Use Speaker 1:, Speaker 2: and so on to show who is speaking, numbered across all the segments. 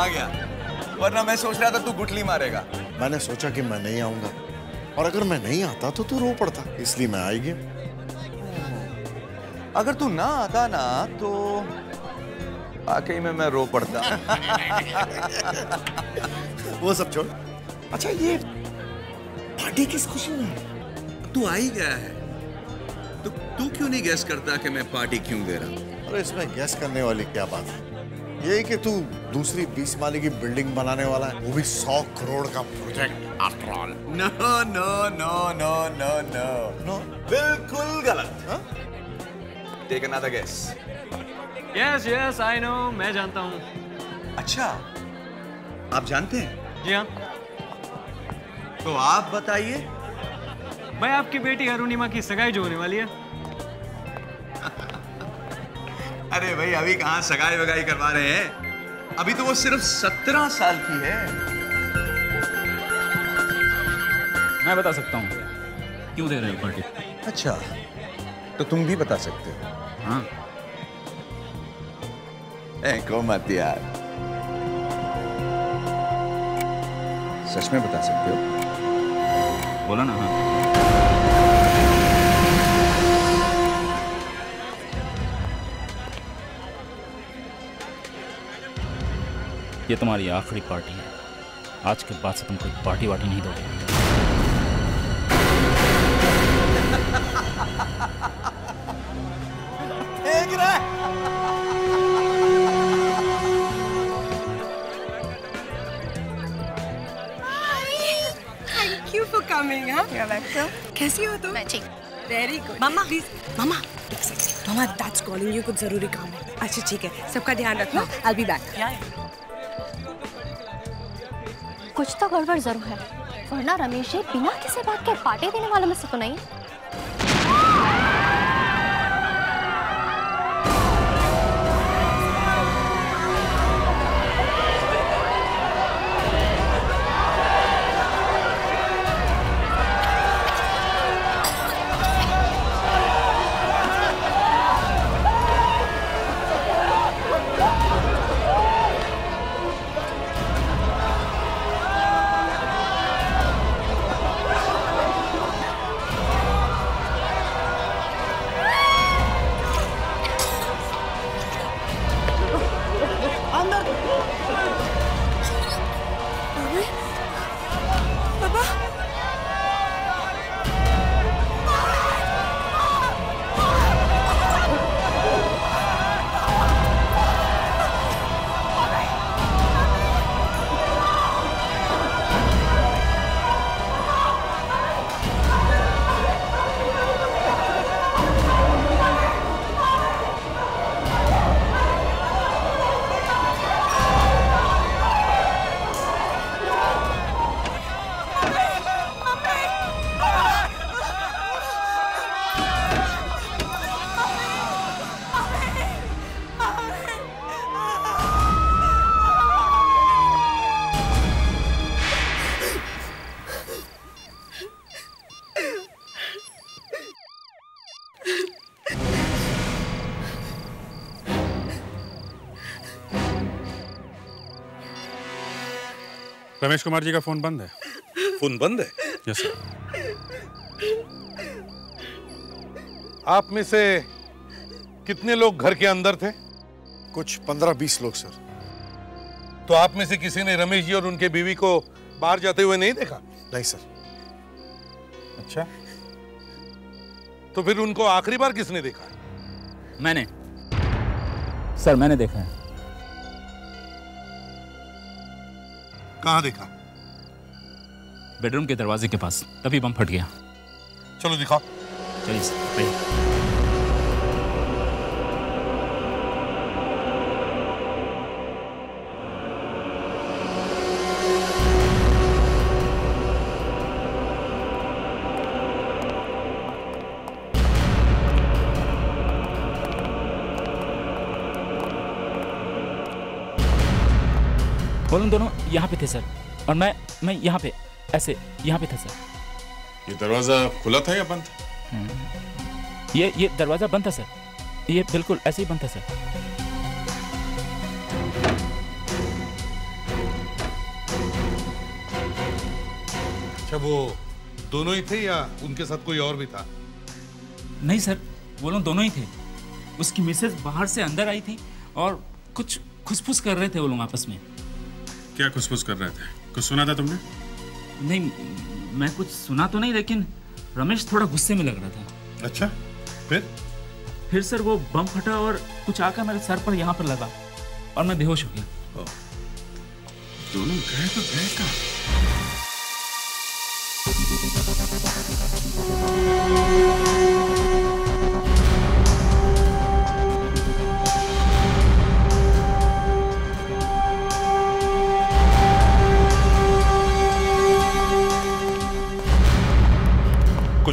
Speaker 1: आ गया। वरना मैं सोच रहा था तू गुटली मारेगा।
Speaker 2: मैंने सोचा कि मैं नहीं आऊँगा। और अगर मैं नहीं आता तो तू रो पड़ता इसलिए मैं आई गया।
Speaker 1: अगर तू ना आता ना तो वाकई में मैं रो पड़ता।
Speaker 2: वो सब छोड़। अच्छा ये पार्टी किस खुशी में
Speaker 1: तू आ ही गया है। तो तू क्यों नहीं गेस करता कि मैं पार्टी क्यों दे रहा हूँ?
Speaker 2: अरे इसमें गैस करने वाली क्या बात है? यही कि तू दूसरी बीस माले की बिल्डिंग बनाने वाला है वो भी सौ करोड़ का project after all
Speaker 1: no no no no no no
Speaker 2: no
Speaker 1: बिल्कुल गलत।
Speaker 2: हाँ?
Speaker 1: Take another guess
Speaker 3: yes yes I know मैं जानता हूँ।
Speaker 1: अच्छा आप जानते हैं?
Speaker 3: जी हाँ।
Speaker 1: तो आप बताइए।
Speaker 3: मैं आपकी बेटी अरुणिमा की सगाई जो होने वाली है।
Speaker 1: अरे भाई अभी कहाँ सगाई वगाई करवा रहे हैं? अभी तो वो सिर्फ़ सत्रह साल की है।
Speaker 4: मैं बता सकता हूँ। क्यों दे रहे हो पार्टी
Speaker 1: अच्छा तो तुम भी बता सकते हो।
Speaker 4: हाँ।
Speaker 1: को मत यार। सच में बता सकते हो?
Speaker 4: बोला ना हाँ। ये तुम्हारी आखिरी पार्टी है। आज के बाद से तुम कोई पार्टी वार्टी नहीं दोगे।
Speaker 5: coming, huh? You're welcome. कैसी हो तुम?
Speaker 6: मैं ठीक
Speaker 5: Very good. एक सेकंड दैट्स कॉलिंग यू कुछ ज़रूरी काम है। अच्छा ठीक है। सबका ध्यान रखना। आई बी बैक
Speaker 6: कुछ तो गड़बड़ ज़रूर है। वरना रमेश जी, बिना किसी बात के पार्टी देने वालों में से तो नहीं।
Speaker 7: रमेश कुमार जी का फ़ोन बंद है।
Speaker 8: फ़ोन बंद है?
Speaker 7: यस सर
Speaker 8: आप में से कितने लोग घर के अंदर थे?
Speaker 2: कुछ पंद्रह बीस लोग सर
Speaker 8: तो आप में से किसी ने रमेश जी और उनके बीवी को बाहर जाते हुए नहीं देखा?
Speaker 2: नहीं सर
Speaker 8: अच्छा। तो फिर उनको आखिरी बार किसने देखा?
Speaker 4: मैंने। सर मैंने देखा है।
Speaker 8: कहाँ देखा?
Speaker 4: बेडरूम के दरवाजे के पास। तभी बम फट गया।
Speaker 8: चलो दिखाओ।
Speaker 4: चलिए सर दोनों? यहाँ पे थे सर। और मैं मैं यहाँ पे ऐसे यहाँ पे था सर।
Speaker 7: ये दरवाज़ा खुला था या बंद? था
Speaker 4: ये ये दरवाज़ा बंद था सर। ये बिल्कुल ऐसे ही बंद था सर।
Speaker 8: अच्छा वो दोनों ही थे या उनके साथ कोई और भी था?
Speaker 4: नहीं सर वो लोग दोनों ही थे। उसकी मिसेज बाहर से अंदर आई थी और कुछ खुसफुस कर रहे थे वो लोग आपस में।
Speaker 7: क्या खुसफुस कर रहे थे? कुछ सुना था तुमने?
Speaker 4: नहीं मैं कुछ सुना तो नहीं लेकिन रमेश थोड़ा गुस्से में लग रहा था।
Speaker 8: अच्छा फिर?
Speaker 4: फिर सर वो बम फटा और कुछ आकर मेरे सर पर यहाँ पर लगा और मैं बेहोश हो गया।
Speaker 7: दोनों गए तो गए कहाँ?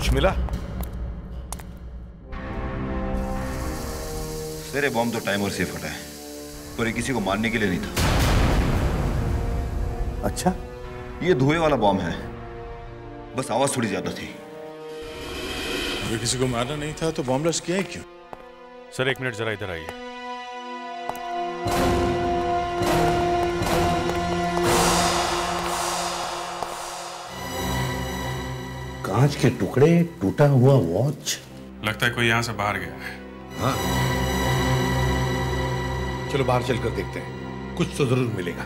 Speaker 8: कुछ मिला?
Speaker 1: तेरे बॉम्ब तो टाइमर से फटा है पर ये किसी को मारने के लिए नहीं था।
Speaker 2: अच्छा?
Speaker 1: ये धुएँ वाला बॉम्ब है। बस आवाज़ थोड़ी ज़्यादा थी।
Speaker 7: अभी किसी को मारना नहीं था तो बॉम्ब ब्लास्ट किया ही क्यों?
Speaker 8: सर एक मिनट जरा इधर आइए।
Speaker 2: कांच के टुकड़े टूटा हुआ वॉच
Speaker 7: लगता है कोई यहाँ से बाहर गया है।
Speaker 8: चलो बाहर चलकर देखते हैं। कुछ तो ज़रूर मिलेगा।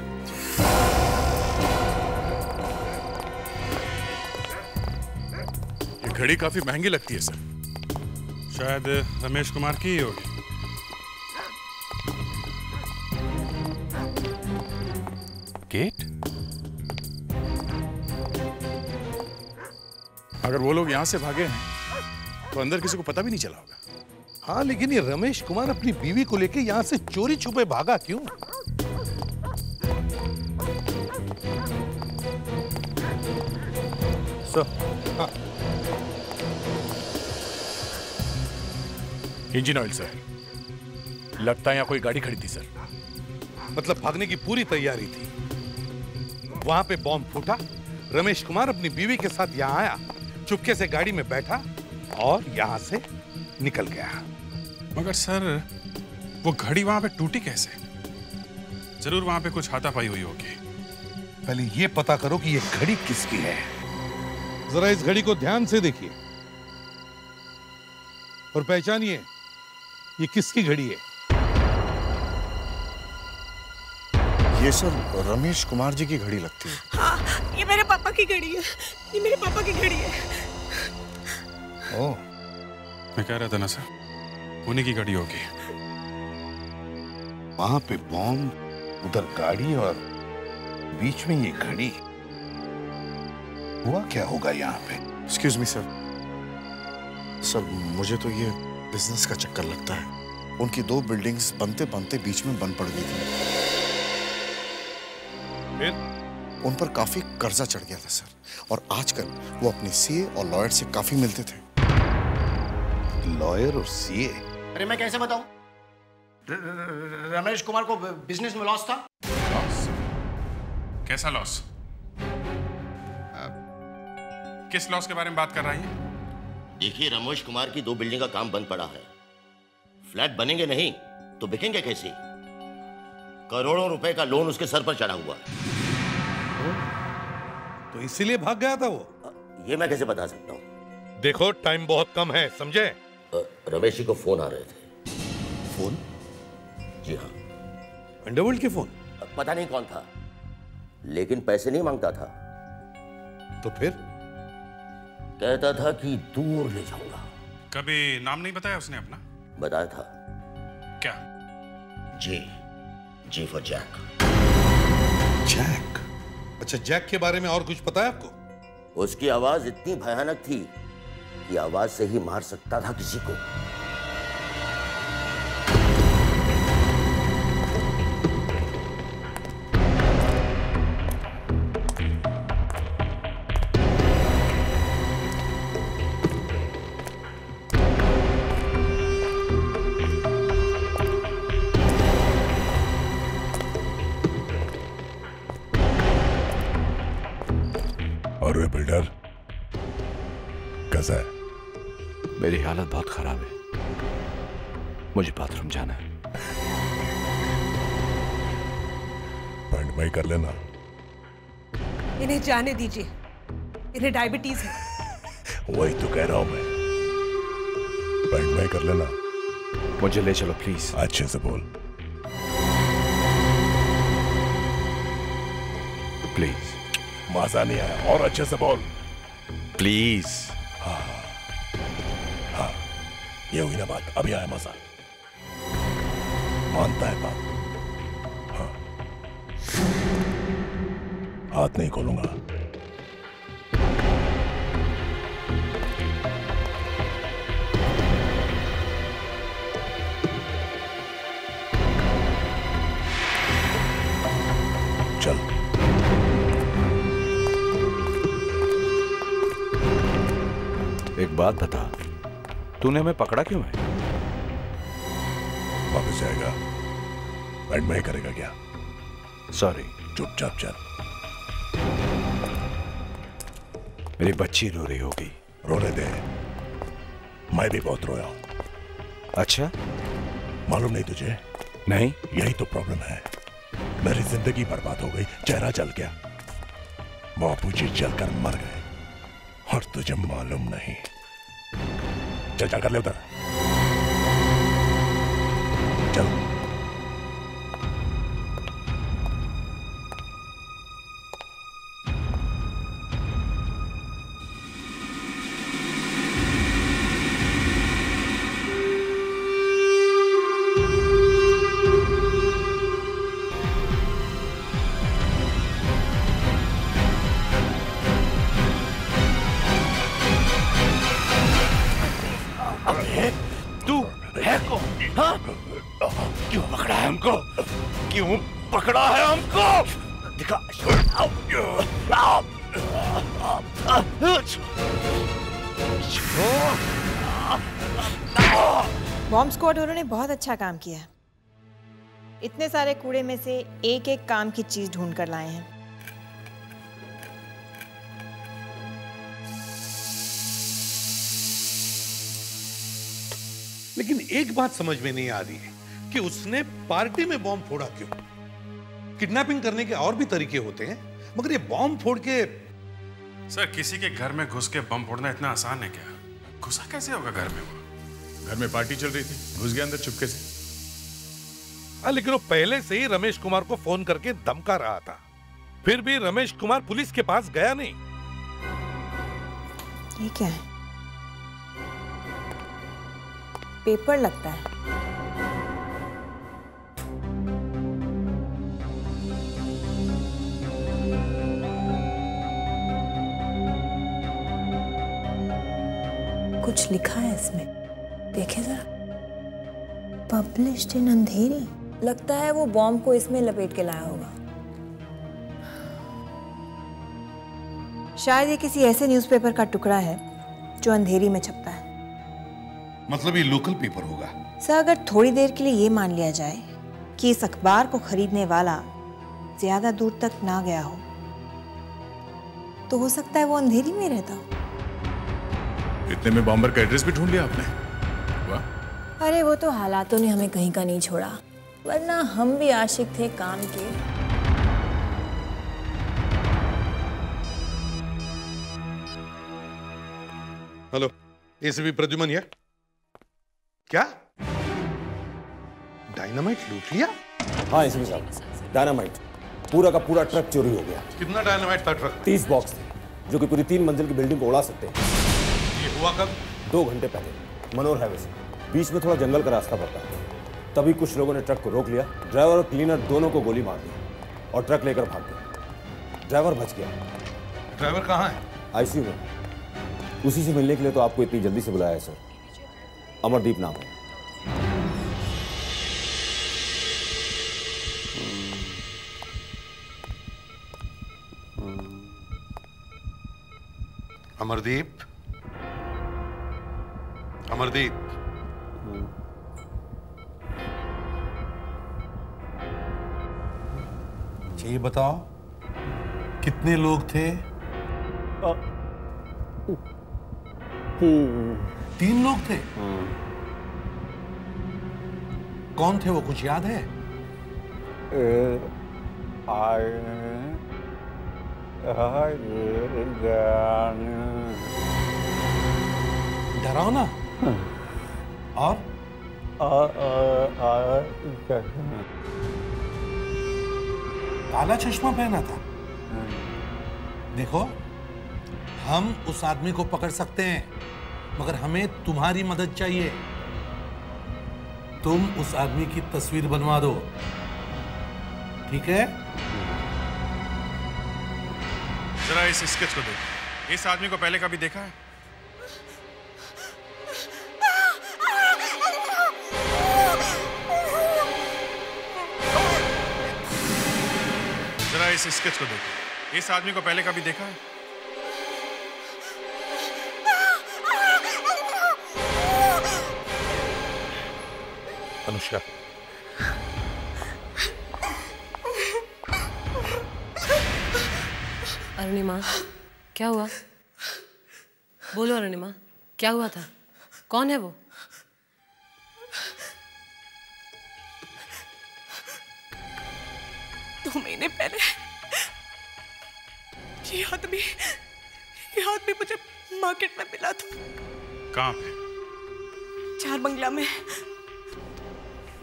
Speaker 7: ये घड़ी काफ़ी महँगी लगती है सर। शायद रमेश कुमार की ही होगी। गेट अगर वो लोग यहाँ से भागे हैं तो अंदर किसी को पता भी नहीं चला होगा।
Speaker 8: हाँ लेकिन ये रमेश कुमार अपनी बीवी को लेके यहाँ से चोरी छुपे भागा क्यों? सर हाँ।
Speaker 7: Engine oil sir. लगता है यहाँ कोई गाड़ी खड़ी थी सर।
Speaker 8: मतलब भागने की पूरी तैयारी थी। वहाँ पे बॉम्ब फूटा रमेश कुमार अपनी बीवी के साथ यहाँ आया। चुपके से गाड़ी में बैठा और यहाँ से निकल गया।
Speaker 7: मगर सर वो घड़ी वहाँ पे टूटी कैसे? ज़रूर वहाँ पे कुछ हाथापाई हुई होगी।
Speaker 8: पहले ये पता करो कि ये घड़ी किसकी है। जरा इस घड़ी को ध्यान से देखिए और पहचानिए ये किसकी घड़ी है।
Speaker 2: ये सर रमेश कुमार जी की घड़ी लगती है।
Speaker 5: हाँ ये मेरे पापा की घड़ी है। ये मेरे पापा की घड़ी है।
Speaker 8: ओह
Speaker 7: मैं कह रहा था ना सर उन्हीं की घड़ी होगी।
Speaker 2: वहाँ पे बॉम्ब उधर गाड़ी और बीच में ये घड़ी। हुआ क्या होगा यहाँ पे? एक्सक्यूज मी सर सर मुझे तो ये बिज़नेस का चक्कर लगता है। उनकी दो बिल्डिंग्स बनते बनते बीच में बंद पड़ गई थी।
Speaker 8: फिर?
Speaker 2: उन पर काफ़ी कर्जा चढ़ गया था सर और आजकल वो अपने सीए और लॉयर से काफ़ी मिलते थे।
Speaker 8: लॉयर और सीए
Speaker 9: अरे मैं कैसे बताऊँ? रमेश कुमार को बिज़नेस में लॉस था।
Speaker 7: लॉस कैसा लॉस किस लॉस के बारे में बात कर रही है
Speaker 9: देखिए रमेश कुमार की दो बिल्डिंग का काम बंद पड़ा है। फ्लैट बनेंगे नहीं तो बिकेंगे कैसे? करोड़ों रुपए का लोन उसके सर पर चढ़ा हुआ।
Speaker 8: तो इसीलिए भाग गया था वो?
Speaker 9: ये मैं कैसे बता सकता हूँ?
Speaker 8: देखो टाइम बहुत कम है समझे?
Speaker 9: रमेश जी को फ़ोन आ रहे थे।
Speaker 2: फ़ोन?
Speaker 9: जी हाँ।
Speaker 8: अंडरवर्ल्ड के फ़ोन?
Speaker 9: पता नहीं कौन था लेकिन पैसे नहीं माँगता था।
Speaker 8: तो फिर?
Speaker 9: कहता था कि दूर ले जाऊँगा।
Speaker 7: कभी नाम नहीं बताया उसने अपना?
Speaker 9: बताया था।
Speaker 7: क्या?
Speaker 9: जी जी फॉर जैक
Speaker 8: जैक अच्छा जैक के बारे में और कुछ पता है आपको?
Speaker 9: उसकी आवाज़ इतनी भयानक थी कि आवाज़ से ही मार सकता था किसी को।
Speaker 10: जाने
Speaker 5: दीजिए। इन्हें डायबिटीज़ है।
Speaker 11: वही तो कह रहा हूँ मैं। पैंट में कर लेना।
Speaker 10: मुझे ले चलो प्लीज़
Speaker 11: अच्छे से बोल।
Speaker 10: प्लीज़
Speaker 11: मज़ा नहीं आया। और अच्छे से बोल।
Speaker 10: प्लीज़
Speaker 11: हाँ। हाँ। ये हुई ना बात। अभी आया मज़ा। मानता है बात। हाँ। हाथ नहीं खोलूँगा। चल।
Speaker 10: एक बात बता तूने हमें पकड़ा क्यों है?
Speaker 11: वापस जाएगा। में करेगा क्या?
Speaker 10: सॉरी
Speaker 11: चुपचाप चल।
Speaker 10: मेरी बच्ची रो रही होगी।
Speaker 11: रोने दे। मैं भी बहुत रोया हूँ।
Speaker 10: अच्छा?
Speaker 11: मालूम नहीं तुझे?
Speaker 10: नहीं।
Speaker 11: यही तो प्रॉब्लम है। मेरी ज़िंदगी बर्बाद हो गई चेहरा जल गया। बापू जी जलकर मर गए और तुझे मालूम नहीं। चल चल कर ले उधर। चल।
Speaker 12: ने बहुत अच्छा काम किया है। इतने सारे कूड़े में से एक एक काम की चीज़ ढूंढ कर लाए हैं।
Speaker 8: लेकिन एक बात समझ में नहीं आ रही है कि उसने पार्टी में बॉम्ब फोड़ा क्यों? किडनैपिंग करने के और भी तरीके होते हैं मगर ये बॉम्ब फोड़ के
Speaker 7: सर किसी के घर में घुस के बम फोड़ना इतना आसान है क्या? घुसा कैसे होगा घर में वो?
Speaker 13: घर में पार्टी चल रही थी घुस गया अंदर चुपके से।
Speaker 8: हाँ, लेकिन वो पहले से ही रमेश कुमार को फ़ोन करके धमका रहा था। फिर भी रमेश कुमार पुलिस के पास गया नहीं।
Speaker 12: ये क्या है? पेपर लगता है। कुछ लिखा है इसमें? देखे जरा। Published in Andheri. लगता है वो बॉम्ब को इसमें लपेट के लाया होगा। शायद ये किसी ऐसे न्यूज़पेपर का टुकड़ा है जो अंधेरी में छपता है।
Speaker 8: मतलब ये लोकल पेपर होगा।
Speaker 12: सर अगर थोड़ी देर के लिए ये मान लिया जाए कि इस अखबार को खरीदने वाला ज़्यादा दूर तक ना गया हो तो हो सकता है वो अंधेरी में रहता हो।
Speaker 13: इतने में बॉम्बर का एड्रेस भी ढूंढ लिया आपने?
Speaker 12: अरे वो तो हालातों ने हमें कहीं का नहीं छोड़ा। वरना हम भी आशिक थे काम के।
Speaker 8: हेलो एसीपी प्रद्युमन ये? क्या? डायनामाइट लूट लिया?
Speaker 14: हाँ एसपी साहब डायनामाइट पूरा का पूरा ट्रक चोरी हो गया।
Speaker 8: कितना डायनामाइट था ट्रक?
Speaker 14: तीस बॉक्स थे जो कि पूरी तीन मंजिल की बिल्डिंग को उड़ा सकते हैं।
Speaker 8: ये हुआ कब?
Speaker 14: दो घंटे पहले मनोर हाईवे से। बीच में थोड़ा जंगल का रास्ता पड़ता। है तभी कुछ लोगों ने ट्रक को रोक लिया। ड्राइवर और क्लीनर दोनों को गोली मार दी और ट्रक लेकर भाग गए। ड्राइवर बच गया।
Speaker 8: ड्राइवर कहाँ है?
Speaker 14: आईसीयू में। उसी से मिलने के लिए तो आपको इतनी जल्दी से बुलाया है सर। अमरदीप नाम है।
Speaker 8: अमरदीप? अमरदीप? अच्छा ये बताओ कितने लोग थे तीन लोग थे कौन थे वो कुछ याद है डरावना और काला चश्मा पहना था। देखो हम उस आदमी को पकड़ सकते हैं मगर हमें तुम्हारी मदद चाहिए। तुम उस आदमी की तस्वीर बनवा दो। ठीक है?
Speaker 7: जरा इस स्केच को देखो। इस आदमी को पहले कभी देखा है? इस स्केच को देखो। इस आदमी को पहले कभी देखा है?
Speaker 8: अनुष्का।
Speaker 5: अरुणिमा क्या हुआ? बोलो अरुणिमा क्या हुआ था? कौन है वो?
Speaker 15: दो महीने पहले ये आदमी ये आदमी मुझे मार्केट में मिला था।
Speaker 7: कहाँ पे?
Speaker 15: चार बंगला में।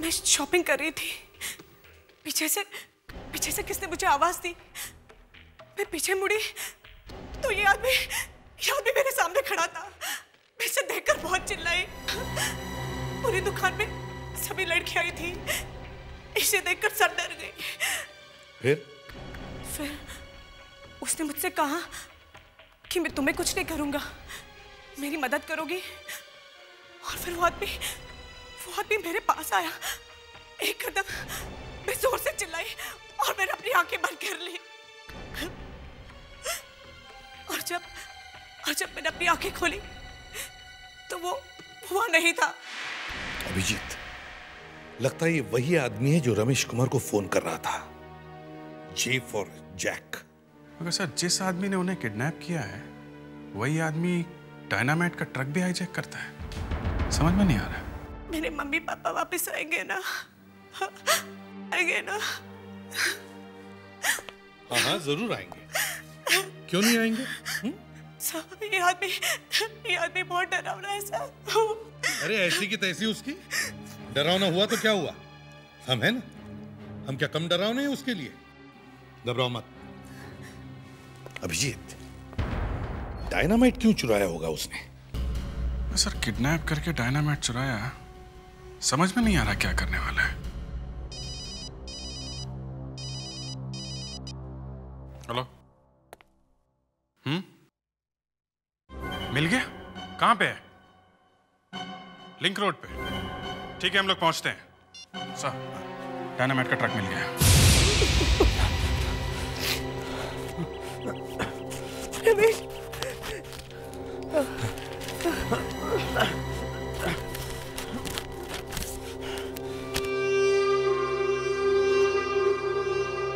Speaker 15: मैं शॉपिंग कर रही थी। पीछे से पीछे से किसने मुझे आवाज़ दी? मैं पीछे मुड़ी तो ये आदमी ये आदमी मेरे सामने खड़ा था। मैं इसे देखकर बहुत चिल्लाई। पूरी दुकान में सभी लड़कियाँ आई थी। इसे देखकर सर डर गई।
Speaker 8: फिर?
Speaker 15: फिर उसने मुझसे कहा कि मैं तुम्हें कुछ नहीं करूँगा। मेरी मदद करोगी? और फिर वो आदमी वो आदमी मेरे पास आया। एक कदम मैं ज़ोर से चिल्लाई और मैंने अपनी आँखें बंद कर ली। और जब और जब मैंने अपनी आँखें खोली तो वो हुआ नहीं था।
Speaker 8: अभिजीत, लगता है ये वही आदमी है जो रमेश कुमार को फ़ोन कर रहा था। जे फॉर जैक
Speaker 7: मगर सर जिस आदमी ने उन्हें किडनैप किया है वही आदमी डायनामाइट का ट्रक भी हाईजैक करता है। समझ में नहीं आ रहा।
Speaker 15: मेरे मम्मी पापा वापस आएँगे ना? आएँगे ना?
Speaker 8: हाँ हाँ ज़रूर आएँगे। क्यों नहीं आएँगे? हुँ?
Speaker 15: साहब ये आदमी ये आदमी बहुत डरावना है साहब
Speaker 8: अरे ऐसी की तैसी उसकी? डरावना हुआ तो क्या हुआ? हम है ना? हम क्या कम डरावने हैं उसके लिए? घबराओ मत। अभिजीत डायनामाइट क्यों चुराया होगा उसने?
Speaker 7: सर किडनैप करके डायनामाइट चुराया। समझ में नहीं आ रहा क्या करने वाला है। हेलो? हम्म? मिल गया? कहाँ पे है? लिंक रोड पे। ठीक है, हम लोग पहुँचते हैं। सर डायनामाइट का ट्रक मिल गया।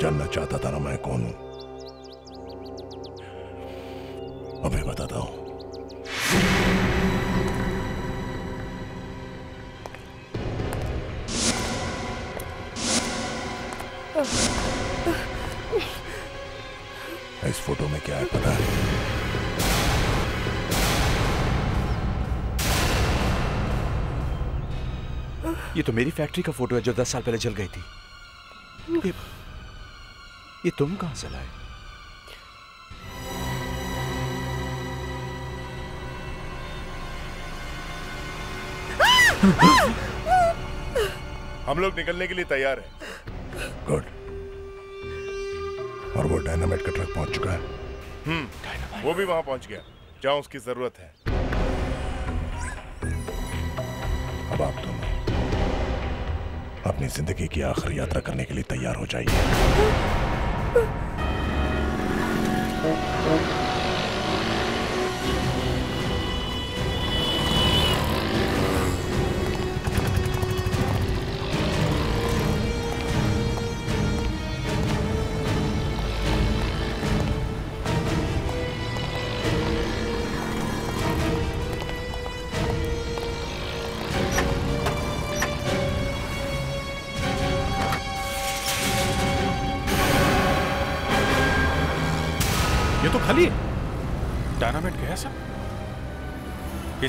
Speaker 11: जानना चाहता था ना मैं कौन हूँ?
Speaker 10: ये तो मेरी फैक्ट्री का फ़ोटो है जो दस साल पहले जल गई थी। ये, ये तुम कहाँ से लाए?
Speaker 11: हम लोग निकलने के लिए तैयार हैं। गुड और वो डायनामाइट का ट्रक पहुँच चुका है। हम्म वो भी वहाँ पहुँच गया जहाँ उसकी ज़रूरत है। अब आप दोनों अपनी ज़िंदगी की आखिरी यात्रा करने के लिए तैयार हो जाइए।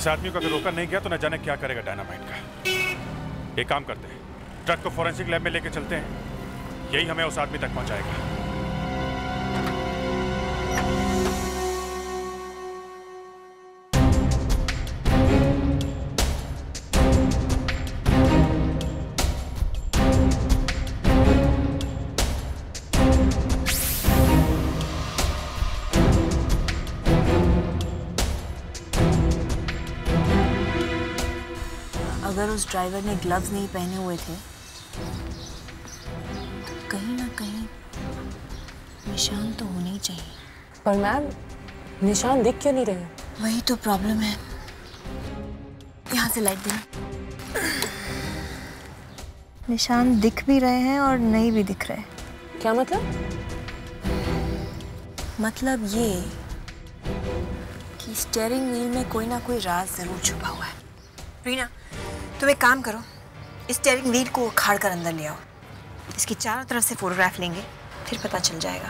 Speaker 7: इस आदमी को अगर रोका नहीं गया तो न जाने क्या करेगा डायनामाइट का। एक काम करते हैं ट्रक को फॉरेंसिक लैब में लेके चलते हैं। यही हमें उस आदमी तक पहुंचाएगा।
Speaker 16: अगर उस ड्राइवर ने ग्लव्स नहीं पहने हुए थे तो कहीं ना कहीं निशान तो होने ही चाहिए।
Speaker 17: पर मैम निशान दिख क्यों नहीं रहे?
Speaker 16: वही तो प्रॉब्लम है। यहाँ से लाइट देना। निशान दिख भी रहे हैं और नहीं भी दिख रहे।
Speaker 17: क्या मतलब?
Speaker 16: मतलब ये कि स्टेयरिंग व्हील में कोई ना कोई राज ज़रूर छुपा हुआ है। रीना तुम एक काम करो इस स्टेयरिंग व्हील को उखाड़ कर अंदर ले आओ। इसकी चारों तरफ़ से फोटोग्राफ लेंगे फिर पता चल जाएगा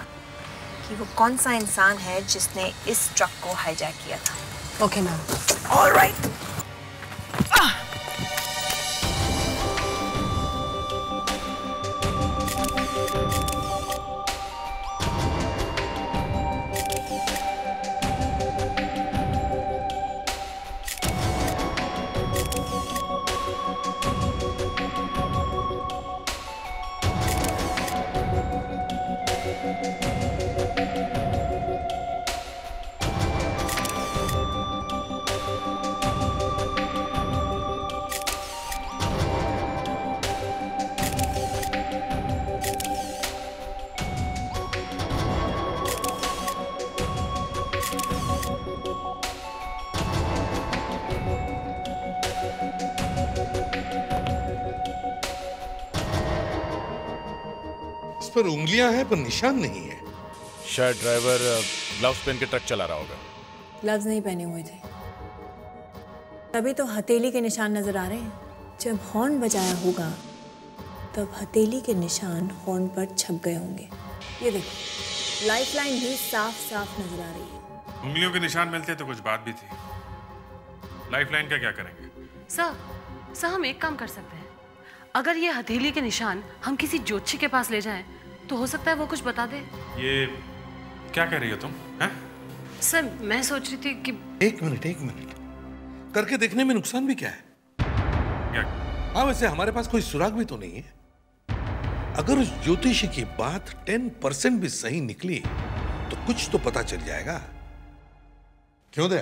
Speaker 16: कि वो कौन सा इंसान है जिसने इस ट्रक को हाईजैक किया था।
Speaker 17: ओके मैम
Speaker 16: ऑलराइट
Speaker 8: इस पर उंगलियाँ हैं पर निशान नहीं है।
Speaker 13: शायद ड्राइवर ग्लव्स पहन के ट्रक चला रहा होगा।
Speaker 16: ग्लव्स नहीं पहने हुए थे। तभी तो हथेली के निशान नज़र आ रहे हैं। जब हॉर्न बजाया होगा तब हथेली के निशान हॉर्न पर छप गए होंगे। ये देखो लाइफ लाइन भी साफ़ साफ़ नज़र आ रही है।
Speaker 7: उंगलियों के निशान मिलते तो कुछ बात भी थी। लाइफलाइन का क्या करेंगे?
Speaker 18: सर सर हम एक काम कर सकते हैं। अगर ये हथेली के निशान हम किसी ज्योतिषी के पास ले जाएँ तो हो सकता है वो कुछ बता दे।
Speaker 7: ये क्या कह रही हो तुम हैं?
Speaker 18: सर मैं सोच रही थी कि
Speaker 8: एक मिनट एक मिनट। करके देखने में नुकसान भी क्या है? हाँ वैसे हमारे पास कोई सुराग भी तो नहीं है। अगर उस ज्योतिषी की बात टेन परसेंट भी सही निकली तो कुछ तो पता चल जाएगा। क्यों दे?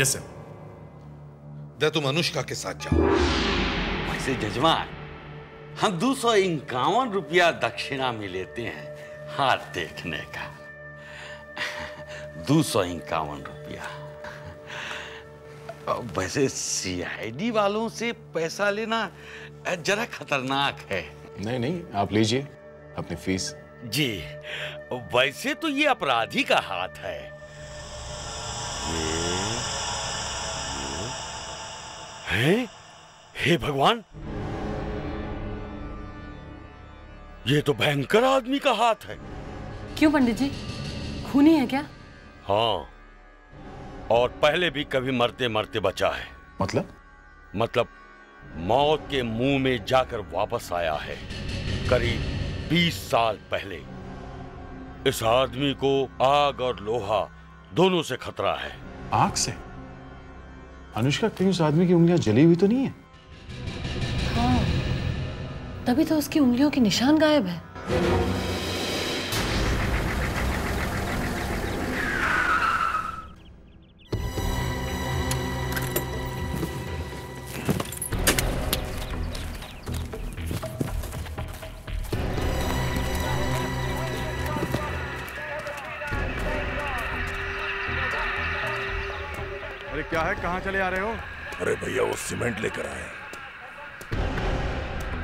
Speaker 13: यस सर
Speaker 8: दे तुम अनुष्का के साथ जाओ।
Speaker 10: वैसे जजमान हम दो सौ इक्यावन रुपया दक्षिणा में लेते हैं हाथ देखने का। दो सौ इक्यावन रुपया। वैसे सीआईडी वालों से पैसा लेना जरा खतरनाक है।
Speaker 13: नहीं नहीं आप लीजिए अपनी फ़ीस।
Speaker 10: जी वैसे तो ये अपराधी का हाथ है। ये, ये, है? हे भगवान! ये तो भयंकर आदमी का हाथ है।
Speaker 18: क्यों पंडित जी? खूनी है क्या?
Speaker 10: हाँ। और पहले भी कभी मरते मरते बचा है।
Speaker 13: मतलब?
Speaker 10: मतलब मौत के मुँह में जाकर वापस आया है करीब 20 साल पहले। इस आदमी को आग और लोहा दोनों से खतरा है।
Speaker 13: आग से? अनुष्का कहीं उस आदमी की उंगलियाँ जली हुई तो नहीं है
Speaker 19: हाँ? तभी तो उसकी उंगलियों के निशान गायब है।
Speaker 13: अरे क्या है? कहाँ चले आ रहे हो?
Speaker 11: अरे भैया वो सीमेंट लेकर आए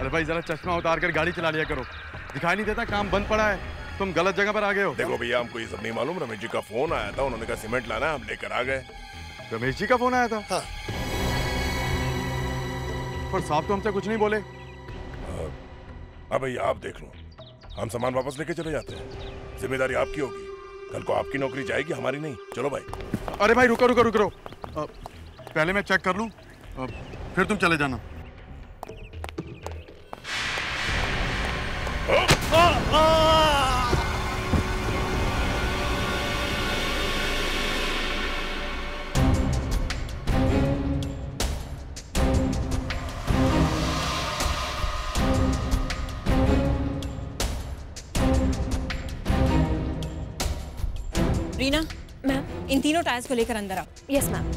Speaker 13: अरे भाई जरा चश्मा उतार कर गाड़ी चला लिया करो। दिखाई नहीं देता काम बंद पड़ा है। तुम गलत जगह पर आ गए हो।
Speaker 11: देखो भैया हमको ये सब नहीं मालूम। रमेश जी का फ़ोन आया था उन्होंने कहा सीमेंट लाना है हम लेकर आ गए।
Speaker 13: रमेश जी का फ़ोन आया था?
Speaker 11: हाँ।
Speaker 13: पर साहब तो हमसे कुछ नहीं बोले।
Speaker 11: अब भैया आप देख लो। हम सामान वापस लेके चले जाते हैं। ज़िम्मेदारी आपकी होगी। कल को आपकी नौकरी जाएगी हमारी नहीं। चलो भाई।
Speaker 13: अरे भाई रुको रुको रुको पहले मैं चेक कर लूँ। फिर तुम चले जाना।
Speaker 12: रीना मैम इन तीनों टायर्स को लेकर अंदर आओ
Speaker 6: यस मैम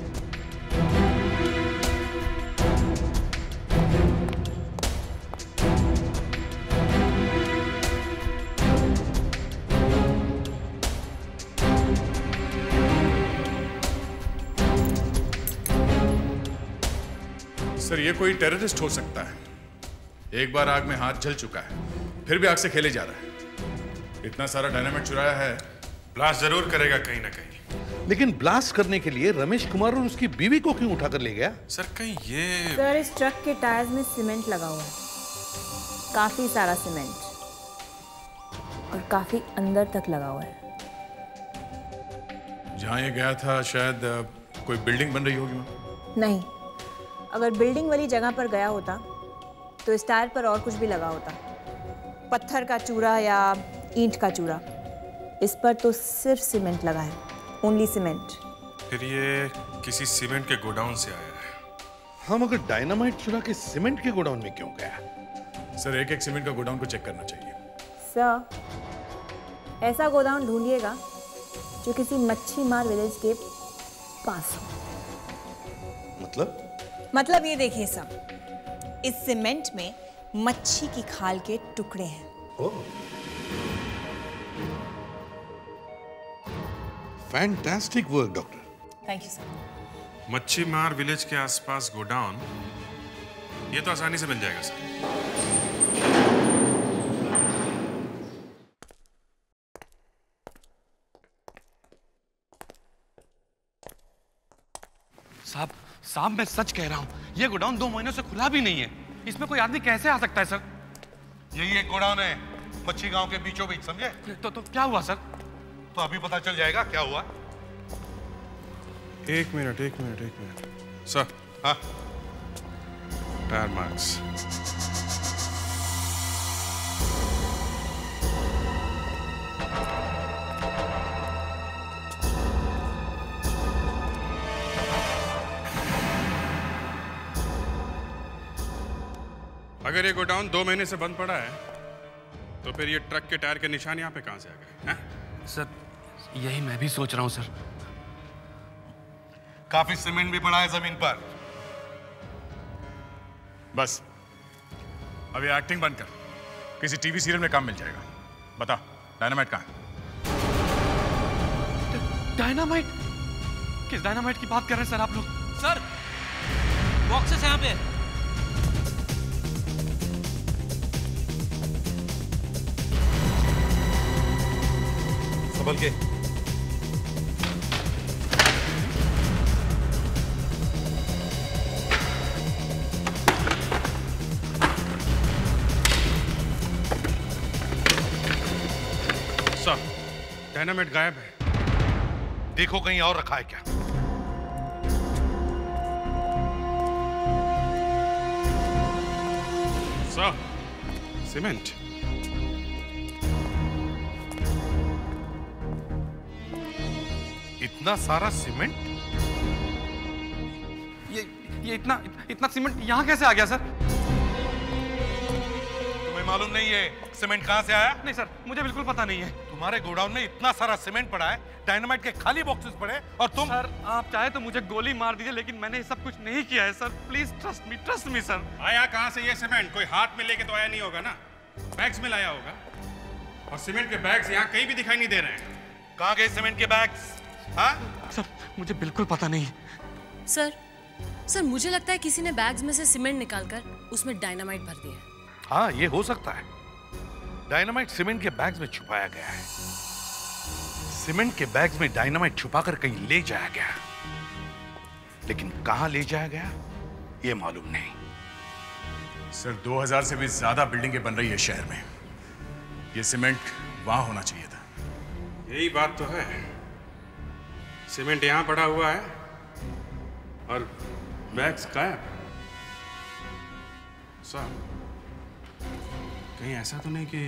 Speaker 13: सर ये कोई टेररिस्ट हो सकता है। एक बार आग में हाथ जल चुका है फिर भी आग से खेले जा रहा है। इतना सारा डायनामाइट चुराया है ब्लास्ट ज़रूर करेगा कहीं ना कहीं।
Speaker 8: लेकिन ब्लास्ट करने के लिए रमेश कुमार और उसकी बीवी को क्यों उठाकर ले गया?
Speaker 13: सर कहीं ये
Speaker 12: सर इस ट्रक के टायर्स में सीमेंट लगा हुआ है। काफ़ी सारा सीमेंट और काफ़ी अंदर तक लगा हुआ है।
Speaker 13: जहाँ ये गया था शायद कोई बिल्डिंग बन रही होगी
Speaker 12: नहीं। अगर बिल्डिंग वाली जगह पर गया होता तो इस टायर पर और कुछ भी लगा होता। पत्थर का चूरा या ईंट का चूरा। इस पर तो सिर्फ़ सीमेंट लगा है ओनली सीमेंट
Speaker 7: फिर ये किसी सीमेंट के गोडाउन से आया है।
Speaker 8: हम अगर डायनामाइट चुरा के सीमेंट के गोडाउन में क्यों गया
Speaker 13: सर एक एक सीमेंट का गोडाउन को चेक करना चाहिए।
Speaker 12: सर ऐसा गोदाम ढूंढिएगा जो किसी मच्छी मार विलेज के पास हो।
Speaker 8: मतलब?
Speaker 12: मतलब ये देखिए सब इस सीमेंट में मच्छी की खाल के टुकड़े हैं।
Speaker 8: Fantastic work doctor
Speaker 12: thank you sir
Speaker 7: मच्छी मार विलेज के आसपास गोडाउन ये तो आसानी से मिल जाएगा सर
Speaker 10: साहब साहब मैं सच कह रहा हूँ ये गोडाउन दो महीनों से खुला भी नहीं है। इसमें कोई आदमी कैसे आ सकता है सर
Speaker 8: यही एक गोडाउन है मच्छी गाँव के बीचों बीच समझे?
Speaker 10: तो तो क्या हुआ सर
Speaker 8: तो अभी पता चल जाएगा क्या हुआ।
Speaker 7: एक मिनट एक मिनट एक मिनट। सर।
Speaker 8: हाँ।
Speaker 7: टायर मार्क्स अगर ये गोडाउन दो महीने से बंद पड़ा है तो फिर ये ट्रक के टायर के निशान यहाँ पे कहाँ से आ गए हैं?
Speaker 10: सर यही मैं भी सोच रहा हूँ सर।
Speaker 8: काफ़ी सीमेंट भी पड़ा है ज़मीन पर।
Speaker 13: बस अभी एक्टिंग बंद कर। किसी टीवी सीरियल में काम मिल जाएगा। बता डायनामाइट कहाँ है?
Speaker 10: डायनामाइट किस डायनामाइट की बात कर रहे हैं सर आप लोग?
Speaker 4: सर बॉक्सेस यहाँ पे।
Speaker 8: संभल के।
Speaker 7: डायनामाइट गायब है।
Speaker 8: देखो कहीं और रखा है क्या?
Speaker 7: Sir cement.
Speaker 8: इतना सारा सीमेंट?
Speaker 20: ये ये इतना इतना सीमेंट यहाँ कैसे आ गया सर?
Speaker 8: तुम्हें मालूम नहीं है सीमेंट कहाँ से आया?
Speaker 20: नहीं सर मुझे बिल्कुल पता नहीं है।
Speaker 8: तुम्हारे गोडाउन में इतना सारा सीमेंट पड़ा है डायनामाइट के खाली बॉक्सेस पड़े और तुम
Speaker 20: सर आप चाहे तो मुझे गोली मार दीजिए लेकिन मैंने सब कुछ नहीं किया है sir. Please trust me trust me sir
Speaker 7: आया कहाँ से ये सीमेंट कोई हाथ में लेके तो आया नहीं होगा ना? बैग्स में लाया होगा। और सीमेंट के बैग्स यहाँ कहीं भी दिखाई नहीं दे रहे हैं।
Speaker 8: कहाँ गए सीमेंट के बैग्स हाँ?
Speaker 20: सर मुझे बिल्कुल पता नहीं।
Speaker 18: सर सर मुझे लगता है किसी ने बैग्स में से सीमेंट निकालकर उसमें डायनामाइट भर दिया
Speaker 8: हाँ ये हो सकता है। डायनामाइट सीमेंट के बैग्स में छुपाया गया है। सीमेंट के बैग्स में डायनामाइट छुपाकर कहीं ले जाया गया। लेकिन कहाँ ले जाया गया ये मालूम नहीं।
Speaker 7: सर 2000 से भी ज़्यादा बिल्डिंगें बन रही है शहर में। ये सीमेंट वहाँ होना चाहिए था। यही बात तो है। सीमेंट यहाँ पड़ा हुआ है और बैग्स गायब। सर कहीं ऐसा तो नहीं कि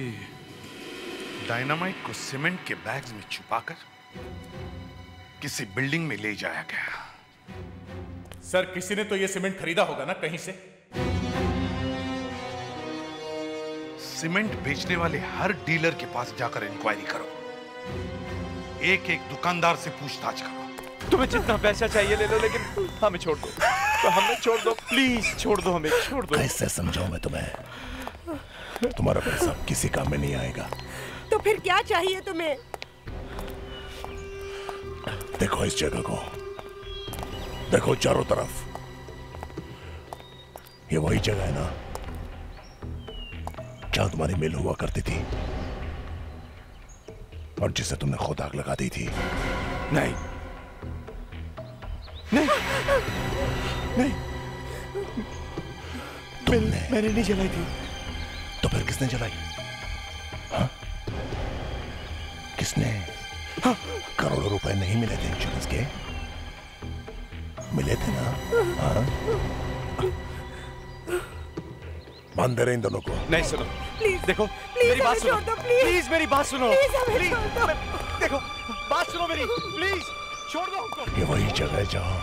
Speaker 8: डायनामाइट को सीमेंट के बैग्स में छुपाकर किसी बिल्डिंग में ले जाया गया।
Speaker 11: सर किसी ने तो ये सीमेंट खरीदा होगा ना कहीं से?
Speaker 8: सीमेंट बेचने वाले हर डीलर के पास जाकर इंक्वायरी करो। एक एक दुकानदार से पूछताछ करो।
Speaker 19: तुम्हें जितना पैसा चाहिए ले लो लेकिन हमें छोड़ दो। तो हमें छोड़ दो। प्लीज़ छोड़ दो हमें छोड़ दो।
Speaker 11: कैसे समझाऊं मैं तुम्हें। तुम्हारा पैसा किसी काम में नहीं आएगा।
Speaker 15: तो फिर क्या चाहिए तुम्हें?
Speaker 11: देखो इस जगह को। देखो चारों तरफ़। ये वही जगह है ना जहाँ तुम्हारी मिल हुआ करती थी और जिसे तुमने खुद आग लगा दी थी।
Speaker 19: नहीं। नहीं। नहीं।
Speaker 11: तुमने
Speaker 19: मैंने नहीं जलाई थी।
Speaker 11: तो फिर किसने जलाई? हाँ? किसने? करोड़ों रुपए नहीं मिले थे इंश्योरेंस के। मिले थे ना? हाँ? बाँध दे रहे इन दोनों को।
Speaker 19: नहीं सुनो।
Speaker 15: प्लीज़
Speaker 19: देखो
Speaker 15: प्लीज़
Speaker 19: मेरी बात सुनो।
Speaker 15: प्लीज़।
Speaker 19: प्लीज़ मेरी बात सुनो।
Speaker 15: प्लीज़
Speaker 19: देखो बात सुनो मेरी। प्लीज़ छोड़ दो
Speaker 11: ये वही जगह है जहाँ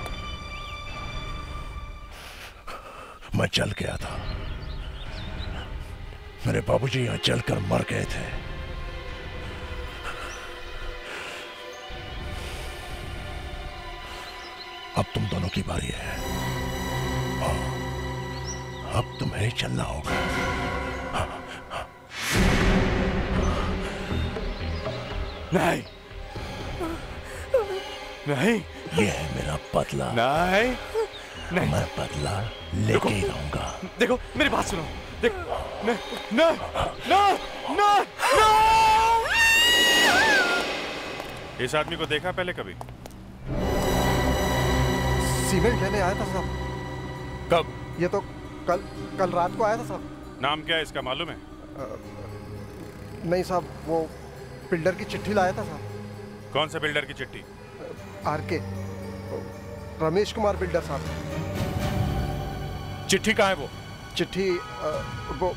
Speaker 11: मैं चल गया था। मेरे बाबूजी यहाँ चलकर मर गए थे। अब तुम दोनों की बारी है। अब तुम्हें चलना होगा।
Speaker 19: नहीं। नहीं।
Speaker 11: ये है मेरा बदला।
Speaker 19: नहीं। नहीं
Speaker 11: मैं बदला लेके ही रहूँगा
Speaker 19: देखो मेरी बात सुनो। नहीं नहीं नहीं नहीं
Speaker 7: इस आदमी को देखा पहले कभी
Speaker 21: सीमेंट लेने आया था साहब
Speaker 7: कब
Speaker 21: ये तो कल कल रात को आया था साहब
Speaker 7: नाम क्या है इसका मालूम है आ,
Speaker 21: नहीं साहब वो बिल्डर की चिट्ठी लाया था साहब
Speaker 7: कौन से बिल्डर की चिट्ठी
Speaker 21: आर के रमेश कुमार बिल्डर साहब
Speaker 7: चिट्ठी कहाँ है वो
Speaker 21: चिट्ठी वो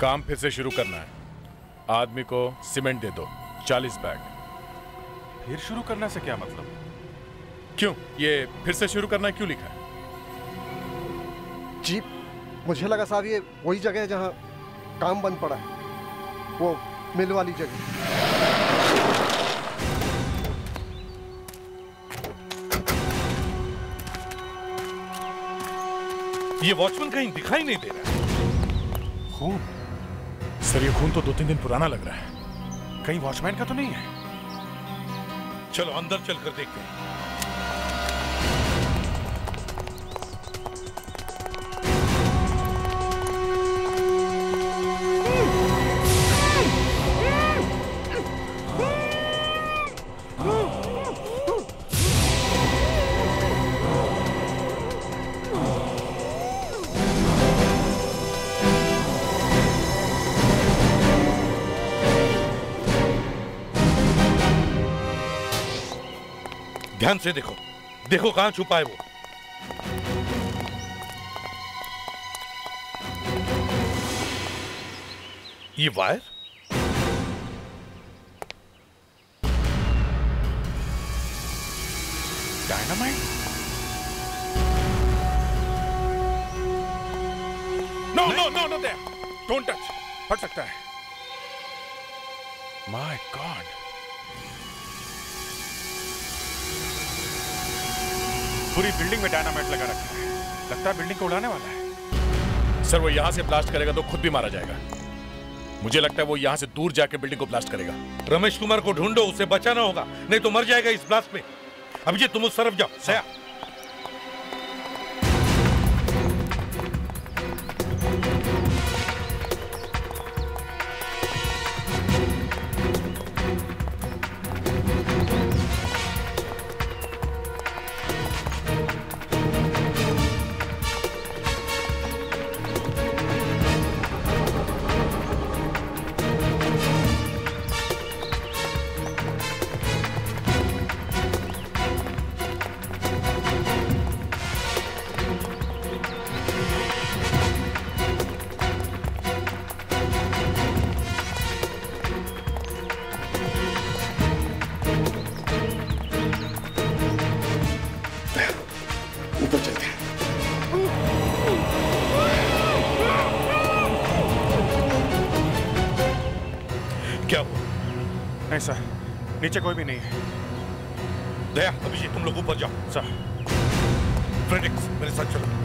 Speaker 7: काम फिर से शुरू करना है। आदमी को सीमेंट दे दो चालीस बैग। फिर शुरू करने से क्या मतलब? क्यों? ये फिर से शुरू करना क्यों लिखा है?
Speaker 21: जी मुझे लगा साहब ये वही जगह है जहाँ काम बंद पड़ा है। वो मिल वाली जगह।
Speaker 8: ये वॉचमैन कहीं दिखाई नहीं दे रहा
Speaker 7: खून? सर ये खून तो दो तीन दिन पुराना लग रहा है। कहीं वॉचमैन का तो नहीं है?
Speaker 8: चलो अंदर चलकर देखते हैं। ध्यान से देखो। देखो कहाँ छुपा है वो। ये wire?
Speaker 7: Dynamite no no no no there don't touch फट सकता है। माय गॉड पूरी बिल्डिंग में डायनामाइट लगा रखा है। लगता है बिल्डिंग को उड़ाने वाला है। सर वो यहाँ से ब्लास्ट करेगा तो खुद भी मारा जाएगा। मुझे लगता है वो यहाँ से दूर जाके बिल्डिंग को ब्लास्ट करेगा।
Speaker 8: रमेश कुमार को ढूंढो उसे बचाना होगा नहीं तो मर जाएगा इस ब्लास्ट में। अभी तुम उस तरफ़ जाओ। सया।
Speaker 2: ऊपर
Speaker 7: नीचे कोई भी नहीं है।
Speaker 8: दया अभिजीत तुम लोग ऊपर जाओ।
Speaker 7: सर।
Speaker 8: फ्रेडिक्स मेरे साथ चलो।